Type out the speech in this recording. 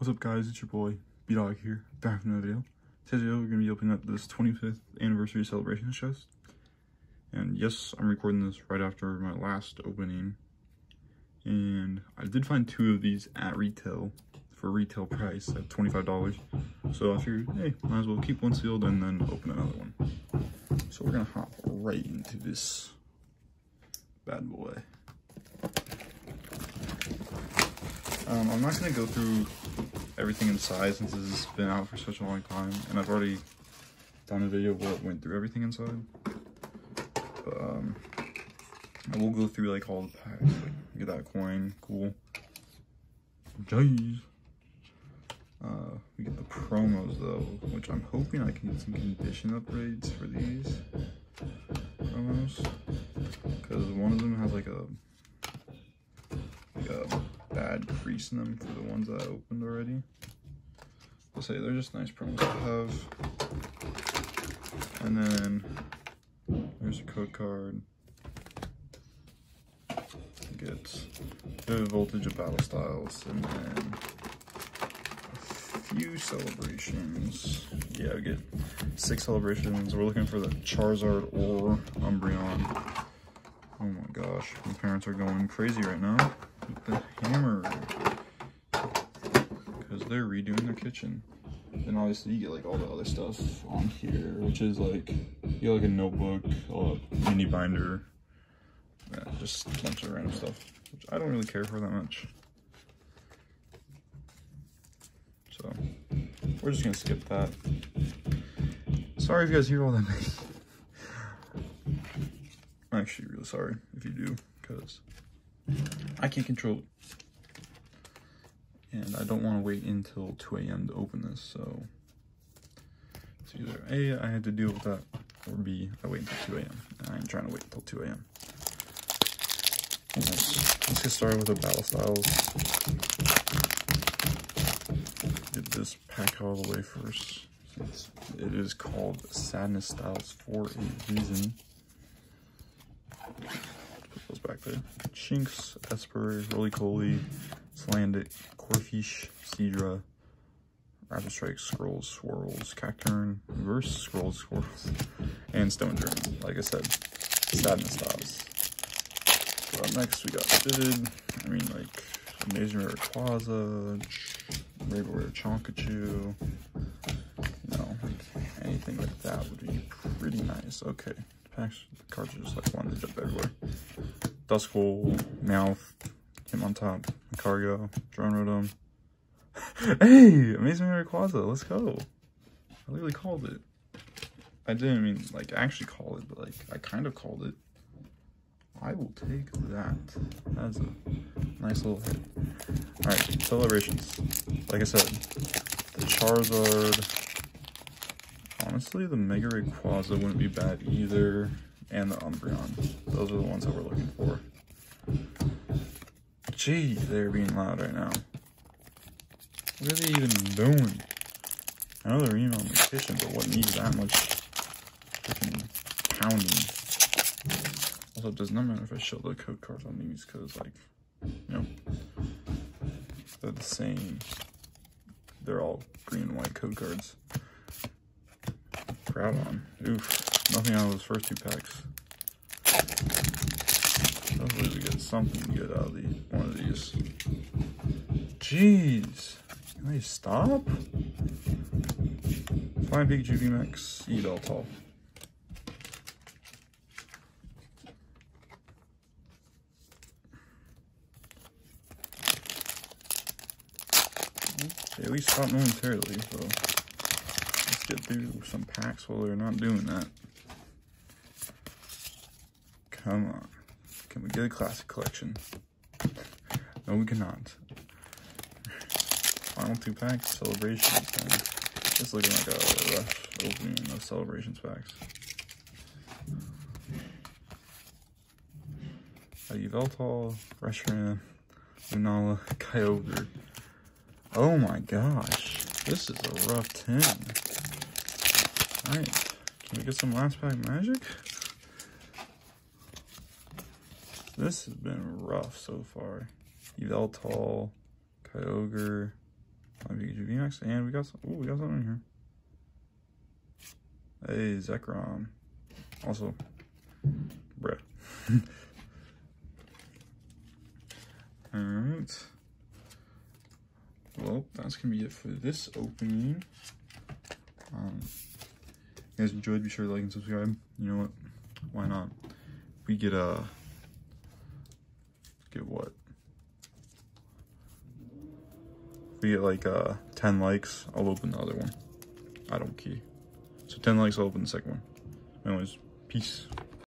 What's up guys, it's your boy, B-Dog here, back from another video. Video, we're going to be opening up this 25th anniversary celebration chest. And yes, I'm recording this right after my last opening. And I did find two of these at retail, for retail price at $25. So I figured, hey, might as well keep one sealed and then open another one. So we're going to hop right into this bad boy. Um, I'm not going to go through everything inside since this has been out for such a long time and I've already done a video where it went through everything inside. But um, I will go through like all the packs. Like, get that coin, cool. Jeez. Uh, we get the promos though, which I'm hoping I can get some condition upgrades for these promos. Because one of them has like a, like a bad them for the ones I opened already. I'll say they're just nice promos to have. And then there's a code card. Get the voltage of battle styles and then a few celebrations. Yeah, we get six celebrations. We're looking for the Charizard or Umbreon. Oh my gosh, my parents are going crazy right now with the hammer. Because they're redoing their kitchen. Then obviously you get like all the other stuff on here, which is like, you get like a notebook, a mini binder, yeah, just a bunch of random stuff, which I don't really care for that much. So, we're just gonna skip that. Sorry if you guys hear all that I'm actually really sorry if you do, because I can't control it. And I don't want to wait until 2 a.m. to open this, so it's either A, I had to deal with that, or B, I wait until 2 a.m. I am trying to wait until 2 a.m. Let's, get started with the Battle Styles. Get this pack out of the way first, since it is called Sadness Styles for a reason. Back there. Shinx, Espurr, Rolycoly, Salandit, Corphish, Seadra, Rapid Strike, Scrolls, Swirls, Cacturne, Reverse, Scrolls, Swirls, and Stonjourner. Like I said, Sadness Stops. So up next we got Vivid, I mean like Amazing Rare Quaza, Rainbow Rare Chonkachu, you know, like anything like that would be pretty nice. Okay, packs, the cards are just like one to jump everywhere. Duskull, Meowth, top, Cargo, Drone Rotom. hey, Amazing Rare Quaza, let's go. I literally called it. I didn't mean like actually call it, but like I kind of called it. I will take that. That's a nice little hit. Alright, celebrations. Like I said, the Charizard. Honestly, the Mega Rayquaza wouldn't be bad either. And the Umbreon. Those are the ones that we're looking for. Gee, they're being loud right now. What are they even doing? I know they're emailing the kitchen, but what needs that much freaking pounding? Also, it does not matter if I show the code cards on these, because, like, you know, they're the same. They're all green and white code cards. Groudon. Oof. Nothing out of those first two packs. Hopefully we get something good out of the one of these. Jeez. Can they stop? Flying Pikachu VMAX, Yveltal. They at least stop momentarily, so let's get through some packs while they're not doing that. Come on. Can we get a classic collection? No, we cannot. Final two packs, celebrations, it's looking like a rough opening of celebrations packs. A Yveltal, Reshiram, Lunala, Kyogre. Oh my gosh, this is a rough 10. Alright, can we get some last pack magic? This has been rough so far. Yveltal, Kyogre, Pikachu VMAX, and we got some, ooh, we got something in here. Hey, Zekrom. Also, bruh. Alright. Well, that's gonna be it for this opening. Um, you guys enjoyed, be sure to like and subscribe. You know what? Why not? We get a uh, get what? If we get like uh 10 likes, I'll open the other one. I don't key. So 10 likes, I'll open the second one. Anyways, peace.